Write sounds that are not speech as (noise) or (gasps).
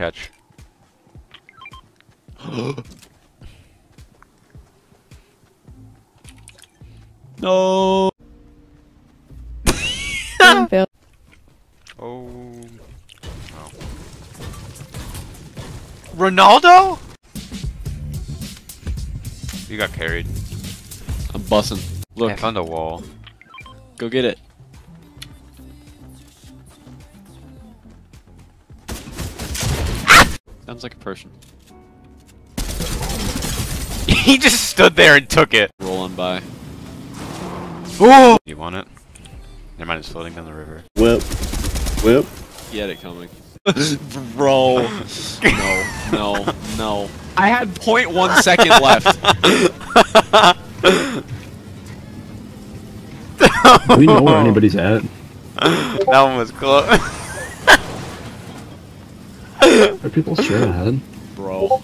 catch. (gasps) No. Oh. (laughs) oh. Ronaldo? You got carried. I'm bussing. Look, Look, I found a wall. go get it. Sounds like a person. (laughs) he just stood there and took it. Rolling by. Ooh! You want it? Never mind, it's floating down the river. Whip. Whip. He had it coming. (laughs) Bro. (laughs) No, no, no. I had 0.1 second left. Do we know where anybody's at? that one was close. Are people straight ahead? Bro.